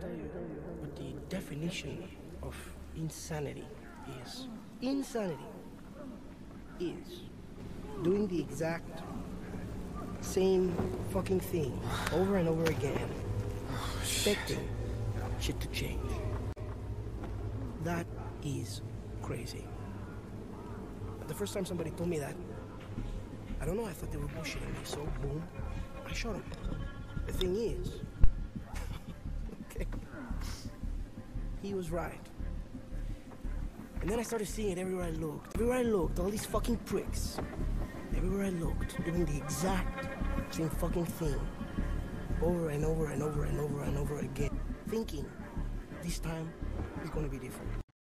tell you what the definition of insanity is. Insanity is doing the exact same fucking thing over and over again, expecting shit to change. That is crazy. The first time somebody told me that, I don't know, I thought they were bullshitting me, so boom, I shot him. The thing is, he was right. And then I started seeing it everywhere I looked. Everywhere I looked, all these fucking pricks. Everywhere I looked, doing the exact same fucking thing. Over and over and over and over and over again. Thinking this time is gonna be different.